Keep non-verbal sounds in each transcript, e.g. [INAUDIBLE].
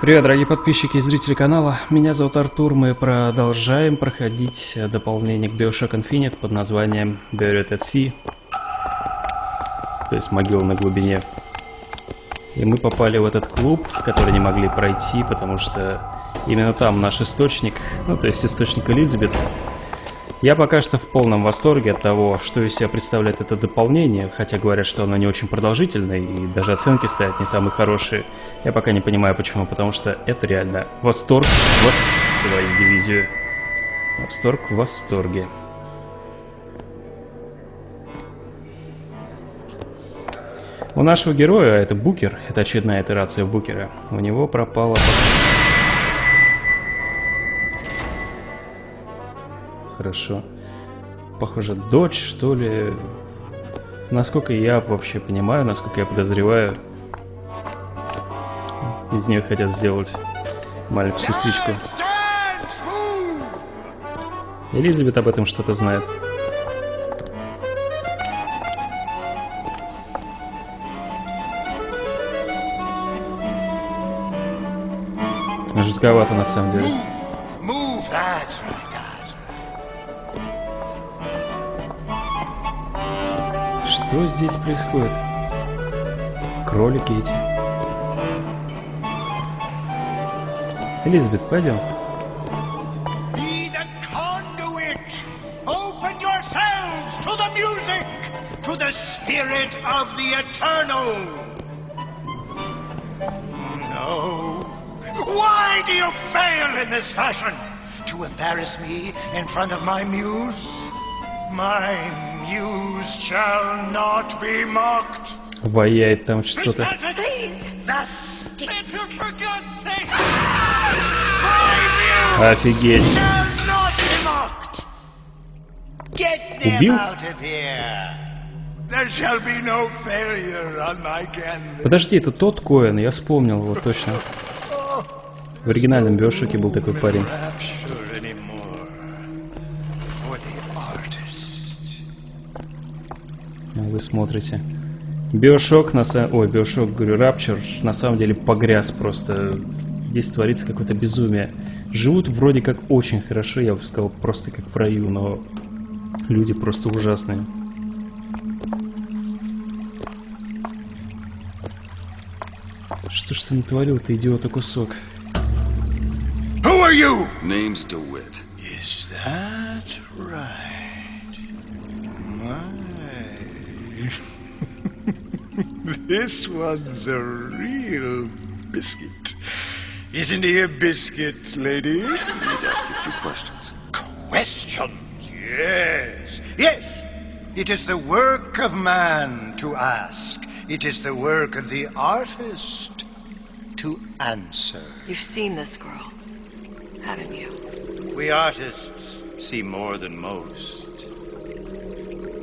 Привет, дорогие подписчики и зрители канала. Меня зовут Артур. Мы продолжаем проходить дополнение к Bioshock Infinite под названием Buried at Sea. То есть могила на глубине. И мы попали в этот клуб, который не могли пройти, потому что именно там наш источник, ну то есть источник Элизабет. Я пока что в полном восторге от того, что из себя представляет это дополнение, хотя говорят, что оно не очень продолжительное и даже оценки стоят не самые хорошие. Я пока не понимаю почему, потому что это реально восторг вос... твою дивизию. Восторг в восторге. У нашего героя, это Букер, это очередная итерация Букера, у него пропала... Хорошо. Похоже, дочь, что ли. Насколько я вообще понимаю, насколько я подозреваю, из нее хотят сделать маленькую сестричку. Элизабет об этом что-то знает. Жутковато на самом деле. Что здесь происходит? Кролики эти. Элизабет, пойдем. Be the conduit. Open yourselves to the music, to the spirit of the eternal. No. Why do you fail in this fashion? To embarrass me in front of my muse? Ваяет там что-то. The stick. For God's sake! My muse Офигеть. shall not be mocked. Get them Убил? out of here. There shall be no failure on my canvas. Подожди, это тот Коэн, я вспомнил его точно. В оригинальном Биошоке был такой парень. Вы смотрите. Биошок, на самом... Ой, Биошок, говорю, Рапчер, на самом деле погряз просто. Здесь творится какое-то безумие. Живут вроде как очень хорошо, я бы сказал, просто как в раю, но люди просто ужасные. Что ж ты натворил, ты идиота кусок? Who are you? Name's DeWitt. Is that right? My. [LAUGHS] this one's a real biscuit. Isn't he a biscuit, lady? Need to ask you a few questions. Questions, yes. Yes. It is the work of man to ask. It is the work of the artist to answer. You've seen this girl, haven't you? We artists see more than most.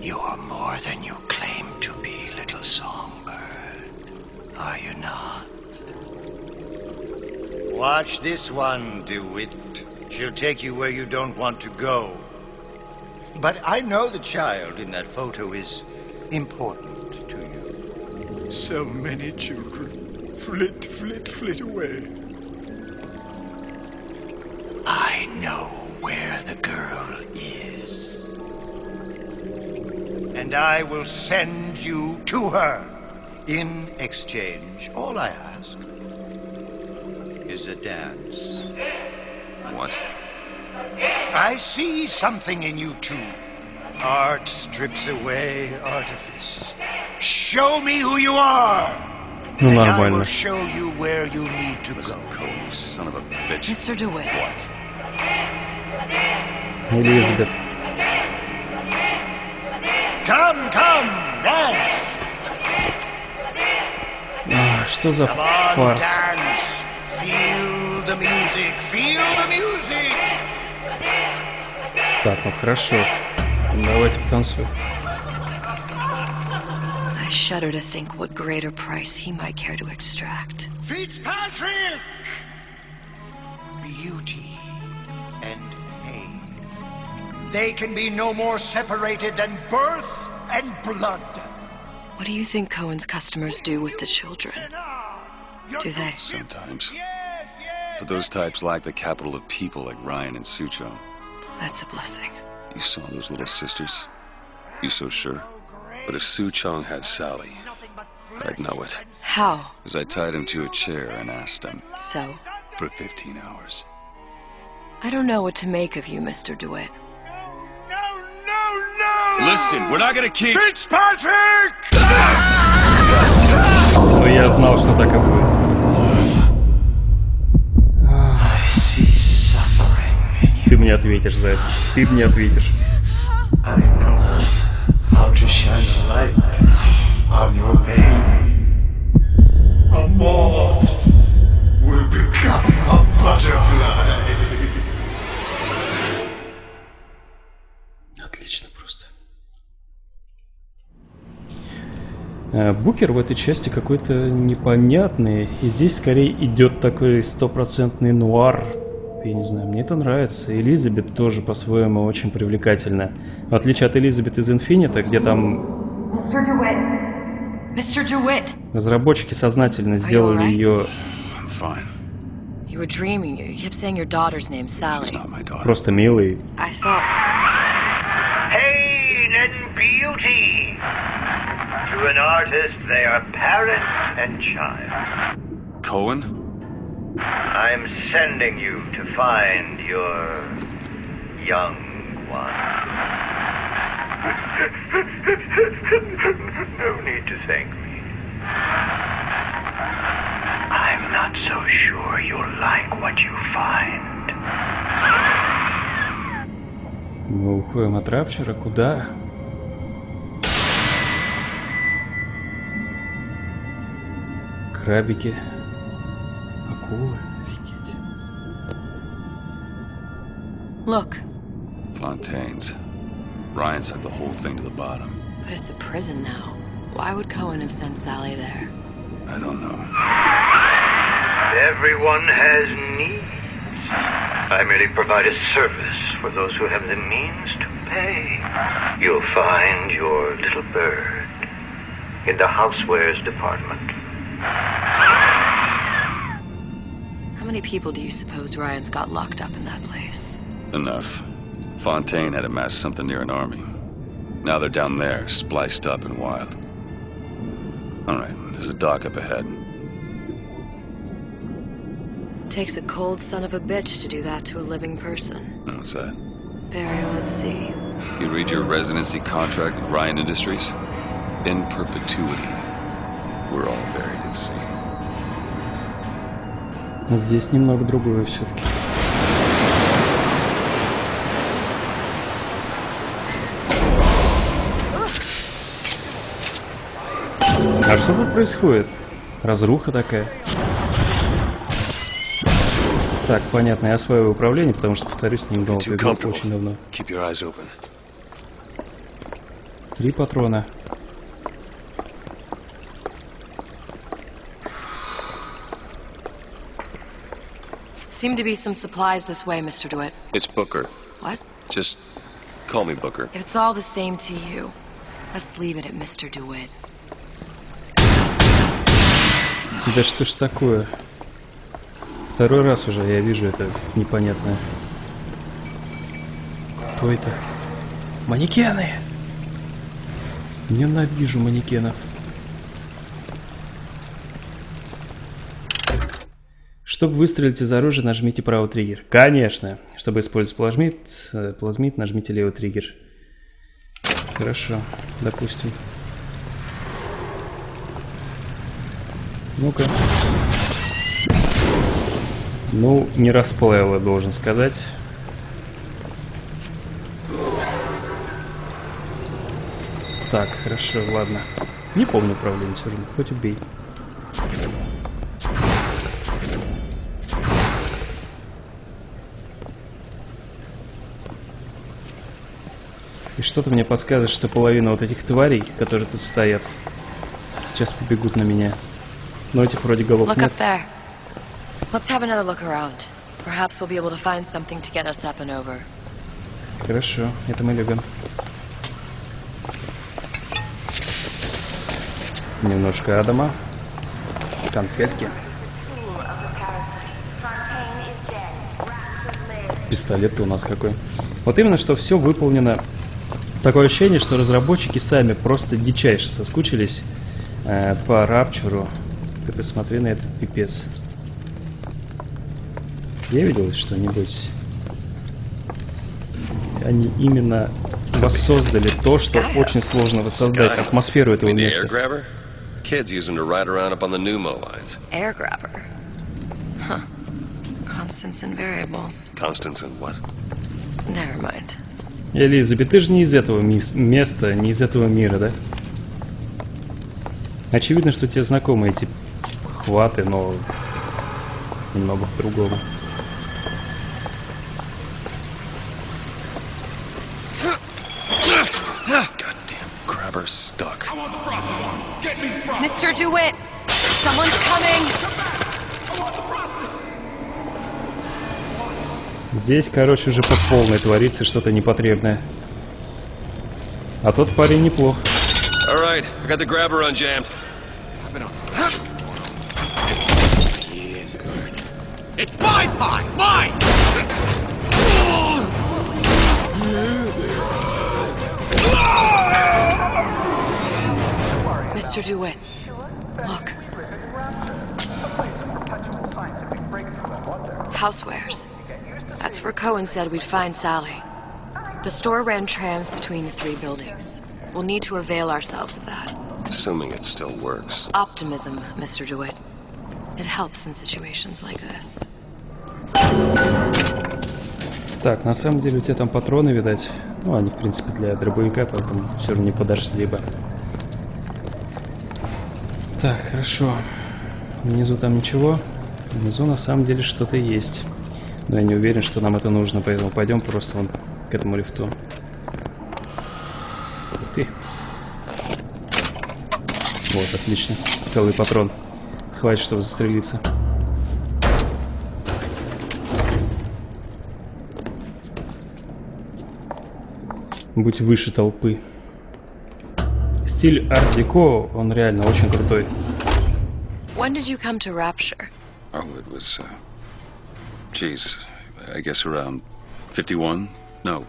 You are more than you claim to be, little songbird. Are you not? Watch this one, DeWitt. She'll take you where you don't want to go. But I know the child in that photo is important to you. So many children flit, flit, flit away. I know where the girl is and I will send you to her. In exchange, all I ask is a dance. What? I see something in you too. Art strips away artifice. Show me who you are! And I will show you where you need to go. Cold son of a bitch. Mr. DeWitt. What? Maybe it's a bit Come, come, dance. А, что за Come on, фарс? dance. Feel the music. Feel the music. Так, ну хорошо. Давайте потанцуем. I shudder to think what greater price he might care to extract. Fitzpatrick. Beauty They can be no more separated than birth and blood. What do you think Cohen's customers do with the children? Do they? Sometimes. But those types lack the capital of people like Ryan and Sucho. That's a blessing. You saw those little sisters? You so sure? But if Su Chong had Sally, I'd know it. How? As I tied him to a chair and asked him So? for 15 hours. I don't know what to make of you, Mr. DeWitt. Listen, we're not gonna keep. Fitzpatrick! Но я знал, что так и будет. I see suffering. Ты мне ответишь за это. Ты мне ответишь. I know how to shine a light Букер в этой части какой-то непонятный. И здесь скорее идет такой стопроцентный нуар. Я не знаю, мне это нравится. Элизабет тоже по-своему очень привлекательна. В отличие от Элизабет из Инфинита, где там разработчики сознательно сделали ее I'm fine. You were dreaming. You kept saying your daughter's name, Sally. She's not my daughter. просто милой. I To an artist, they are parent and child. Cohen? I'm sending you to find your young one. [LAUGHS] no need to thank me. I'm not so sure you'll like what you find. Мы уходим от Рапчера. Куда? Крабики. Акулы. Офигеть. Look, Fontaine's. Ryan sent the whole thing to the bottom. but it's a prison now. Why would Cohen have sent Sally there? I don't know. Everyone has needs. I merely provide a service for those who have the means to pay. You'll find your little bird in the housewares department. How many people do you suppose Ryan's got locked up in that place? Enough. Fontaine had amassed something near an army. Now they're down there, spliced up and wild. All right, there's a dock up ahead. Takes a cold son of a bitch to do that to a living person. And What's that? Barry, let's see. You read your residency contract with Ryan Industries? In perpetuity. We're all buried at sea. Здесь немного другое все-таки. А что тут происходит? Разруха такая. Так, понятно, я осваиваю управление, потому что, повторюсь, не играл игру очень давно. Три патрона. Seem to be some supplies this way, Mr. DeWitt. It's Booker. What? Just call me Booker. If it's all the same to you, let's leave it at Mr. DeWitt. Да что ж такое? Второй раз уже я вижу это непонятное. Кто это? Манекены! Ненавижу манекенов. Чтобы выстрелить из оружия, нажмите правый триггер. Конечно. Чтобы использовать плазмит, э, плазмит нажмите левый триггер. Хорошо, допустим. Ну-ка. Ну, не расплавило, должен сказать. Так, хорошо, ладно. Не помню управление все равно, хоть убей. И что-то мне подсказывает, что половина вот этих тварей, которые тут стоят, сейчас побегут на меня. Но этих вроде голов Look нет. up there. Let's have another look around. Perhaps we'll be able to find something to get us up and over. Хорошо, это мы любим. Немножко Адама. Конфетки. Пистолет у нас какой. Вот именно, что все выполнено. Такое ощущение, что разработчики сами просто дичайше соскучились э, по Рапчуру. Ты посмотри на этот пипец. Я видел что-нибудь? Они именно воссоздали то, что очень сложно воссоздать, атмосферу этого места. grabber? Kids use them to ride around up on the pneumo lines. Air grabber. Huh. Constants and variables. Constance and what? Never mind. Элизабет, ты же не из этого мис- места, не из этого мира, да? Очевидно, что тебе знакомы эти хваты, но немного по-другому. Mr. DeWitt! Someone's Здесь, короче, уже по полной творится что-то непотребное. А тот парень неплох. All right, I got the grabber unjammed. It's my pie! Mine! Mr. DeWitt, look. Housewares. That's where Cohen said we'd find Sally. The store ran trams between the three buildings. We'll need to avail ourselves of that. Assuming it still works. Optimism, Mr. DeWitt. It helps in situations like this. Так, на самом деле у тебя там патроны, видать. Ну, они, в принципе, для дробовика, поэтому все равно не подошли бы. Так, хорошо. Внизу там ничего. Внизу на самом деле что-то есть. Но я не уверен, что нам это нужно, поэтому пойдем просто вон к этому лифту. Ух ты. Вот, отлично. Целый патрон. Хватит, чтобы застрелиться. Будь выше толпы. Стиль арт-деко, он реально очень крутой. When did you come to Rapture? Oh, it was, uh, geez, I guess around 51? No,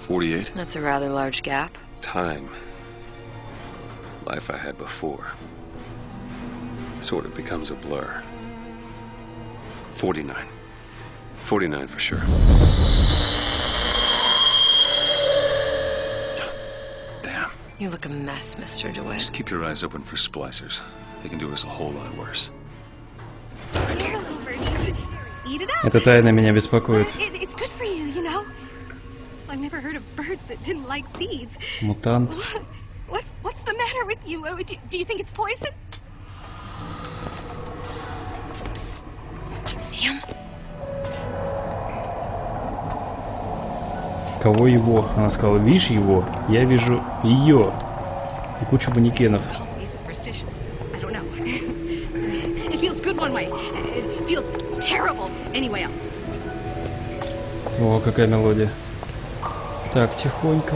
48? That's a rather large gap. Time. Life I had before. Sort of becomes a blur. 49. 49 for sure. Damn. You look a mess, Mr. DeWitt. Just keep your eyes open for splicers. They can do us a whole lot worse. That didn't like seeds. Мутант. What? What's what's the matter with you? Uh, Do, do you think it's poison? See him? Кого его? Она сказала, видишь его? Я вижу ее. И кучу манекенов. Terrible anyway else. О, какая мелодия. Так, тихонько.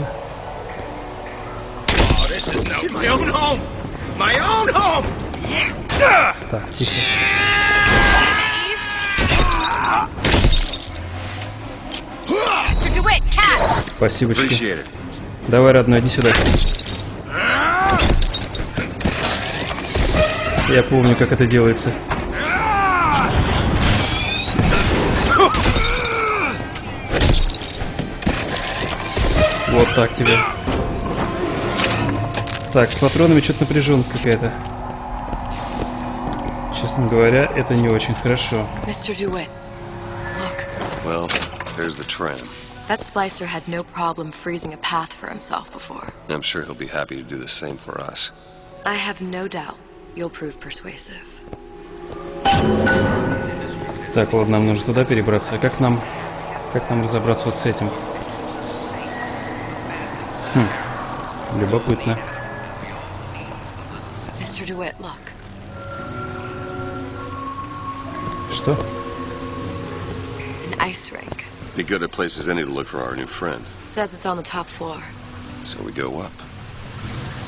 Oh, this is no my own home! My own home! Так, тихо. Спасибо, Appreciate it. Давай, родной, иди сюда. Я помню, как это делается. Вот так тебе. Так, с патронами что-то напряженка какая-то. Честно говоря, это не очень хорошо. Mr. DeWitt, look. Well, there's the tram. That splicer had no problem freezing a path for himself before. I'm sure he'll be happy to do the same for us. I have no doubt you'll prove persuasive. Так, ладно, нам нужно туда перебраться. А как нам... Как нам разобраться вот с этим? Любопытно. Mr. DeWitt, look. Что? An ice rink. Any good at place as any to look for our new friend. Says it's on the top floor. So we go up.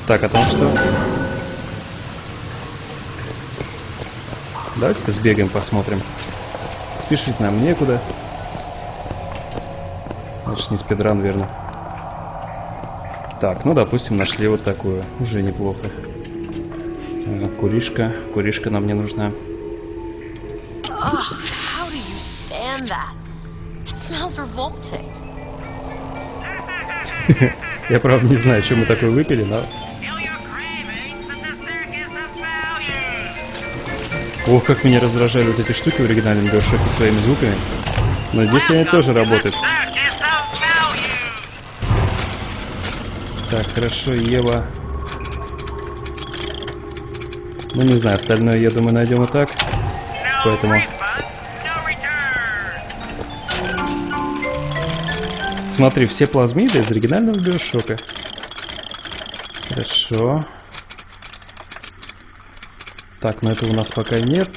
Так, а там что? Давайте-ка сбегаем, посмотрим. Спешить нам некуда. Значит, не спидран, верно. Так, ну, допустим, нашли вот такую. Уже неплохо. Ага, Куришка. Куришка нам не нужна. [LAUGHS] Я, правда, не знаю, что мы такое выпили, но... Ох, как меня раздражали вот эти штуки в оригинальном Биошоке своими звуками. Но здесь они тоже работают. Так, хорошо, Ева. Ну, не знаю, остальное, я думаю, найдем и так. Поэтому... Смотри, все плазмиды из оригинального Биошока. Хорошо. Так, но этого у нас пока нет.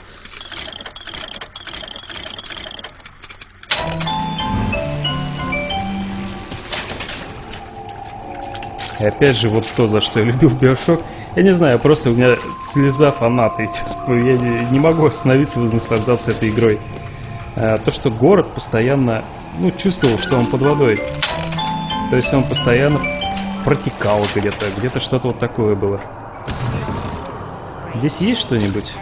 И опять же, вот то, за что я любил Биошок. Я не знаю, просто у меня слеза фаната. Я не, не могу остановиться и наслаждаться этой игрой. А, то, что город постоянно, ну, чувствовал, что он под водой. То есть он постоянно протекал где-то, где-то что-то вот такое было. Здесь есть что-нибудь?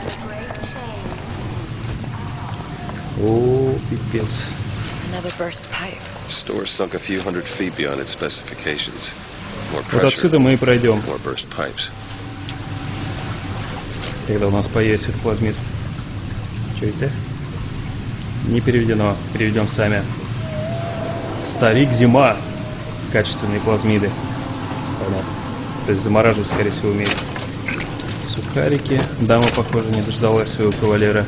О, пипец. Another burst pipe. Store sunk a few hundred feet beyond its specifications. Вот отсюда мы и пройдем, когда у нас появится этот плазмид. Что это? Не переведено. Переведем сами. Старик зима. Качественные плазмиды. Понятно. То есть замораживать, скорее всего, умеет. Сухарики. Дама, похоже, не дождалась своего кавалера.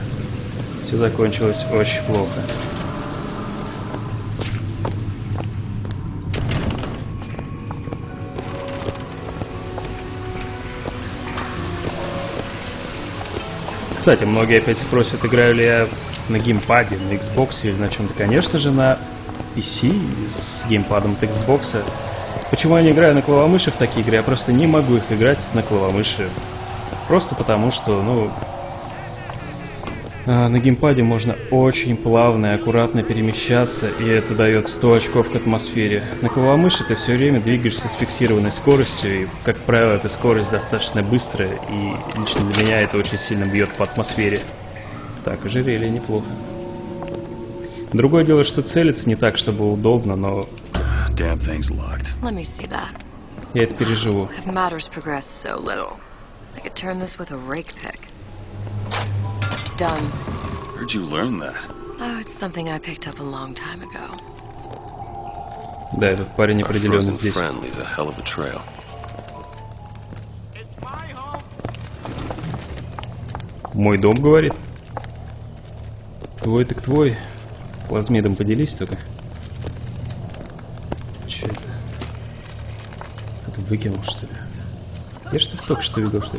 Все закончилось очень плохо. Кстати, многие опять спросят, играю ли я на геймпаде, на Xbox или на чем-то. Конечно же, на PC с геймпадом от Xbox. Почему я не играю на клавомыши в такие игры? Я просто не могу их играть на клавомыши. Просто потому, что, ну... а, На геймпаде можно очень плавно и аккуратно перемещаться, и это дает 100 очков к атмосфере. На клавомыши ты все время двигаешься с фиксированной скоростью, и, как правило, эта скорость достаточно быстрая, и лично для меня это очень сильно бьет по атмосфере. Так, ожерелье неплохо. Другое дело, что целиться не так, чтобы удобно, но Damn thing's locked. Let me see that. я это переживу. If matters progress so little, I could turn this with a rake pick. Done. Where'd you learn that? Oh, it's something I picked up a long time ago. Да, этот парень определенно здесь. friend leaves a hell of a trail. Мой дом, говорит. Твой так твой. Плазмидом поделись только. Че это? Кто-то выкинул, что ли? Я что-то только что видел, что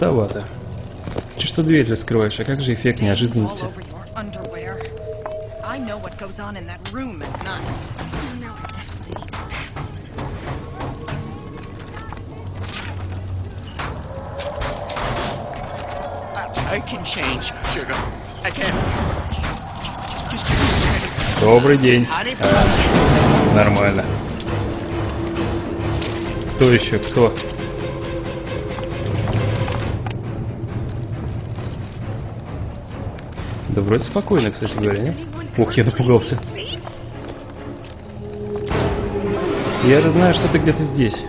Пустовато. Че что дверь раскрываешь, а как же эффект неожиданности? Добрый день. А, нормально. Кто еще? Кто? Да вроде спокойно, кстати говоря, не? Ух, я напугался. Я же знаю, что ты где-то здесь.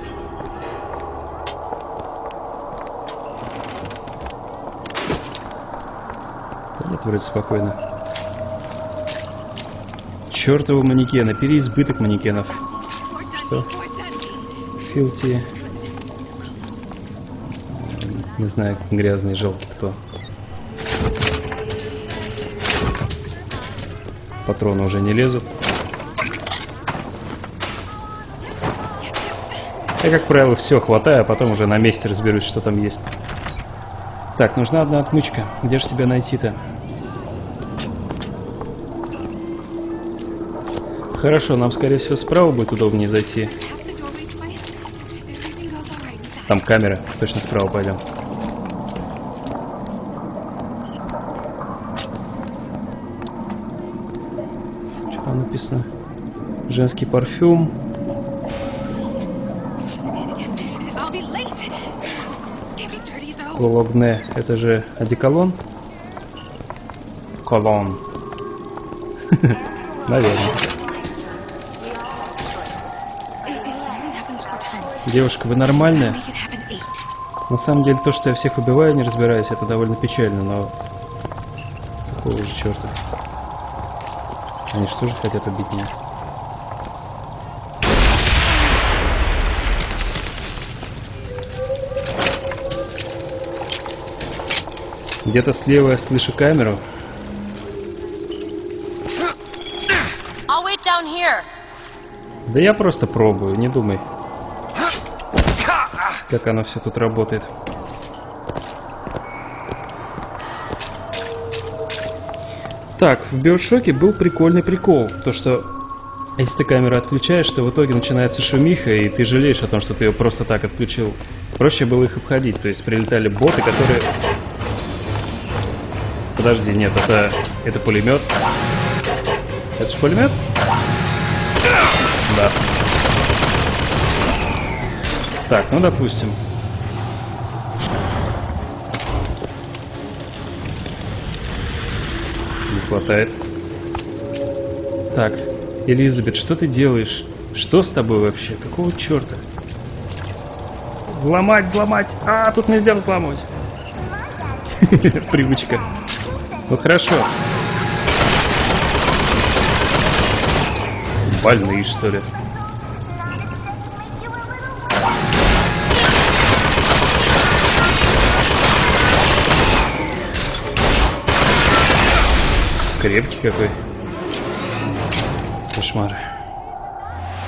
Да нет, вроде спокойно. Чёртовы манекены, переизбыток манекенов. Что? Филти. Не знаю, грязный, жалкий кто. Патроны уже не лезут. Я, как правило, все хватаю, а потом уже на месте разберусь, что там есть. Так, нужна одна отмычка. Где же тебя найти-то? Хорошо, нам, скорее всего, справа будет удобнее зайти. Там камера. Точно справа пойдем. Что там написано? Женский парфюм. Кологне. Это же одеколон? Колон. [LAUGHS] Наверное. Девушка, вы нормальная? На самом деле, то, что я всех убиваю, не разбираюсь, это довольно печально, но... Какого же черта? Они что же хотят убить меня? Где-то слева я слышу камеру. Да я просто пробую, не думай. Как оно все тут работает. Так, в Биошоке был прикольный прикол. То, что если ты камеру отключаешь, то в итоге начинается шумиха, и ты жалеешь о том, что ты ее просто так отключил. Проще было их обходить. То есть прилетали боты, которые... Подожди, нет, это, это пулемет. Это же пулемет? Да. Так, ну допустим. Не хватает. Так, Элизабет, что ты делаешь? Что с тобой вообще? Какого черта? Взломать, взломать! А, тут нельзя взломать. [LAUGHS] Привычка. Ну хорошо. Больные, что ли? Крепкий какой. Кошмар.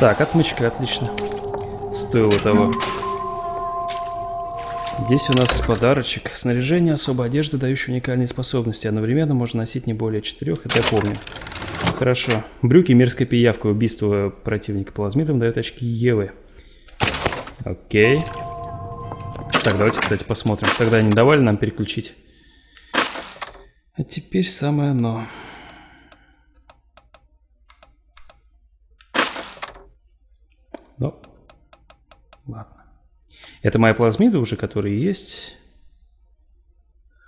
Так, отмычка, отлично. Стоило того. Здесь у нас подарочек. Снаряжение особой одежды, дающее уникальные способности. Одновременно можно носить не более четырех, это я помню. Хорошо. Брюки, мерзкая пиявка, убийство противника плазмитом дает очки Евы. Окей. Так, давайте, кстати, посмотрим. Тогда они давали нам переключить. А теперь самое оно. Это моя плазмида уже, которые есть.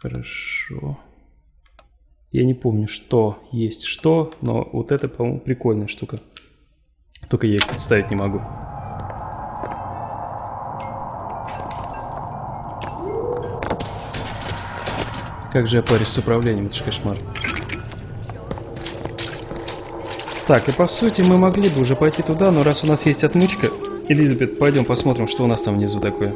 Хорошо. Я не помню, что есть что, но вот это, по-моему, прикольная штука. Только я их представить не могу. Как же я парюсь с управлением, это же кошмар. Так, и по сути мы могли бы уже пойти туда, но раз у нас есть отмычка... Элизабет, пойдем посмотрим, что у нас там внизу такое.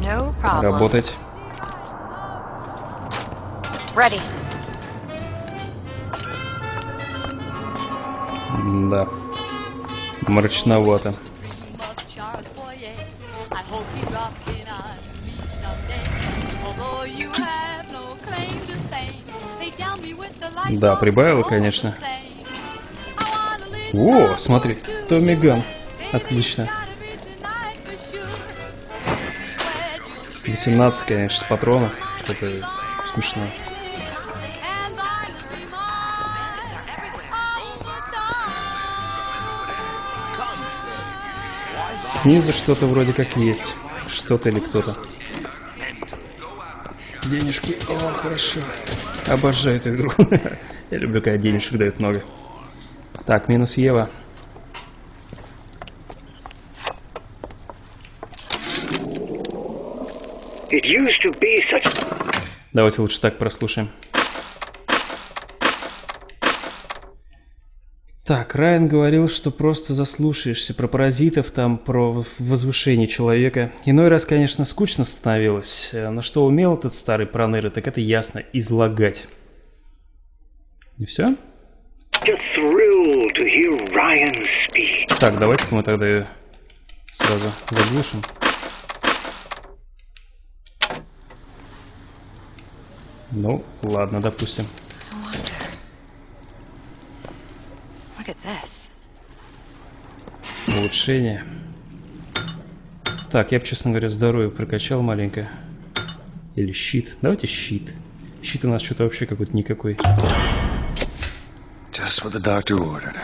No. Работать. Ready. Да. Мрачновато. Да, прибавила, конечно. О, смотри, Томми Ган. Отлично. 18, конечно, патронов. Это смешно. Снизу что-то вроде как есть. Что-то или кто-то. Денежки. О, хорошо. Обожаю эту игру. [LAUGHS] Я люблю, когда денежек дают много. Так, минус Ева. It used to be such... Давайте лучше так прослушаем. Так, Райан говорил, что просто заслушаешься про паразитов, там, про возвышение человека. Иной раз, конечно, скучно становилось, но что умел этот старый проныры, так это ясно, излагать. И все? Так, давайте-ка мы тогда ее сразу заглушим. Ну, ладно, допустим. I wonder. Look at this. Улучшение. Так, я бы, честно говоря, здоровье прокачал маленько. Или щит. Давайте щит. Щит у нас что-то вообще какой-то никакой. Just what the doctor ordered.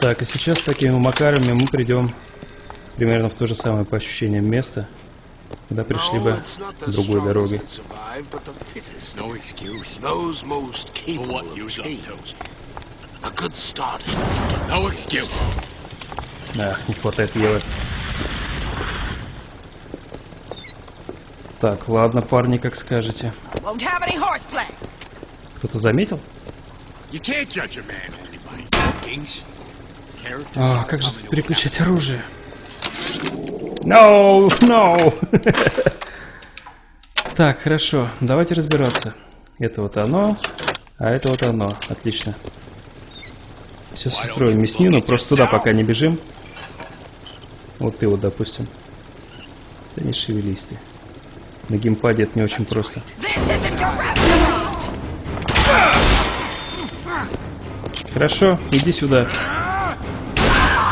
Так, и сейчас такими макарами мы придем примерно в то же самое по ощущениям место, куда пришли бы другой дорогой. Ах, не хватает Евы. Так, ладно, парни, как скажете. Кто-то заметил? А, как же тут переключать оружие? No, no. так, хорошо, давайте разбираться. Это вот оно, а это вот оно. Отлично. Сейчас устроим мяснину, просто туда пока не бежим. Вот ты вот, допустим. Да не шевелись ты. На геймпаде это не очень просто. Хорошо, иди сюда.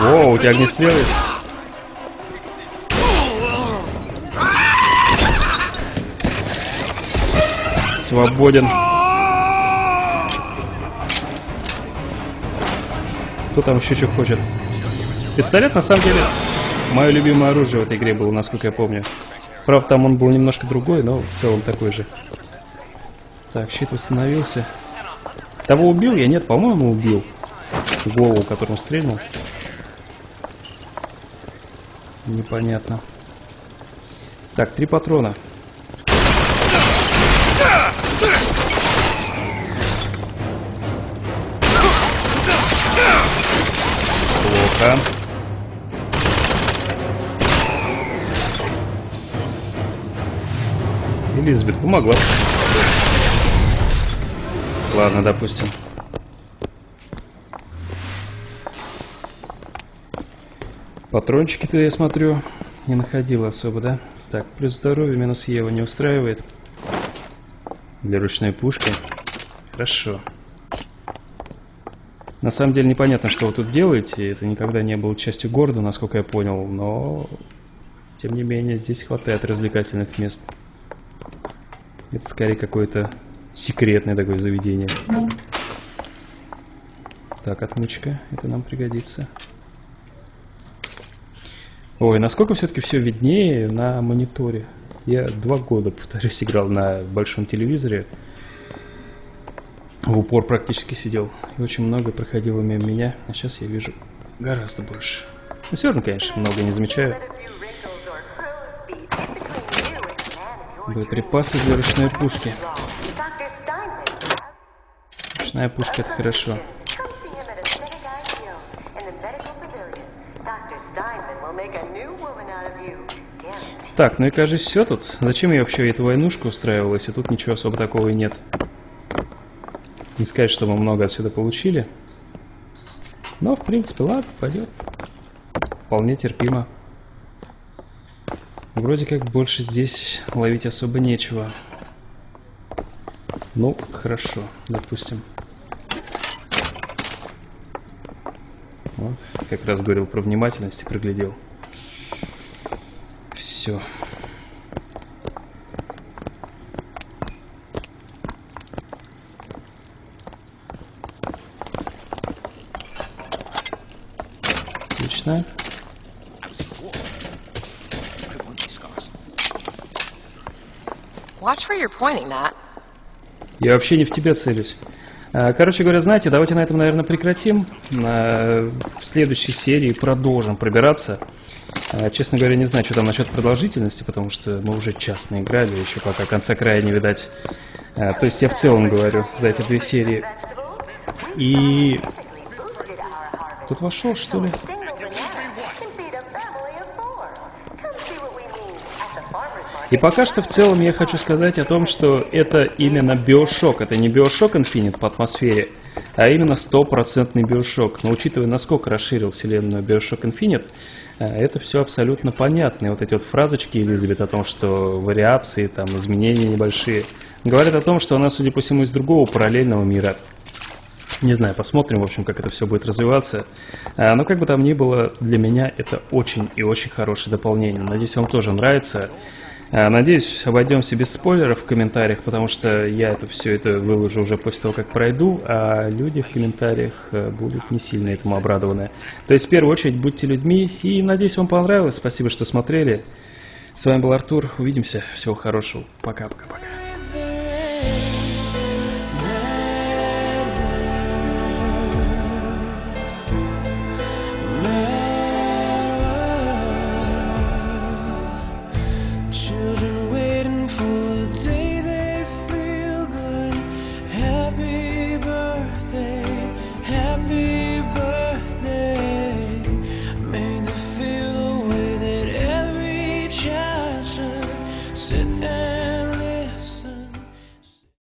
О, у тебя огнестрелы. Свободен. Кто там еще что хочет? Пистолет, на самом деле, мое любимое оружие в этой игре было, насколько я помню. Правда, там он был немножко другой, но в целом такой же. Так, щит восстановился. Того убил я? Нет, по-моему, убил. Голову, которым стрельнул. Непонятно. Так, три патрона. Плохо. Элизабет помогла. Ладно, допустим. Патрончики-то, я смотрю, не находил особо, да? Так, плюс здоровье, минус Ева не устраивает. Для ручной пушки. Хорошо. На самом деле непонятно, что вы тут делаете. Это никогда не было частью города, насколько я понял. Но, тем не менее, здесь хватает развлекательных мест. Это скорее какое-то секретное такое заведение. Так, отмычка. Это нам пригодится. Ой, насколько все-таки все виднее на мониторе. Я два года, повторюсь, играл на большом телевизоре. В упор практически сидел. И очень много проходило мимо меня. А сейчас я вижу гораздо больше. Но все равно, конечно, много не замечаю. Боеприпасы для ручной пушки. Ручная пушка это хорошо. Так, ну и кажется, все тут. Зачем я вообще эту войнушку устраивал, если тут ничего особо такого и нет? Не сказать, что мы много отсюда получили. Но, в принципе, ладно, пойдет. Вполне терпимо. Вроде как больше здесь ловить особо нечего. Ну, хорошо, допустим. Вот, как раз говорил про внимательность и проглядел. Все. Отлично. Я вообще не в тебя целюсь. А, Короче говоря, знаете, давайте на этом, наверное, прекратим. А, В следующей серии продолжим пробираться. А, Честно говоря, не знаю, что там насчет продолжительности, потому что мы уже час наиграли, еще пока конца края не видать. То есть я в целом говорю за эти две серии. И... Тут вошел, что ли? И пока что в целом я хочу сказать о том, что это именно Биошок. Это не Биошок Infinite по атмосфере, а именно стопроцентный Биошок. Но учитывая, насколько расширил вселенную Биошок Infinite, э, это все абсолютно понятно. И вот эти вот фразочки Элизабет о том, что вариации, там, изменения небольшие, говорят о том, что она, судя по всему, из другого параллельного мира. Не знаю, посмотрим, в общем, как это все будет развиваться. А, но как бы там ни было, для меня это очень и очень хорошее дополнение. Надеюсь, вам тоже нравится. А, надеюсь, обойдемся без спойлеров в комментариях, потому что я это все это выложу уже после того, как пройду, а люди в комментариях э, будут не сильно этому обрадованы. То есть, в первую очередь, будьте людьми, и надеюсь, вам понравилось. Спасибо, что смотрели. С вами был Артур. Увидимся. Всего хорошего. Пока-пока-пока.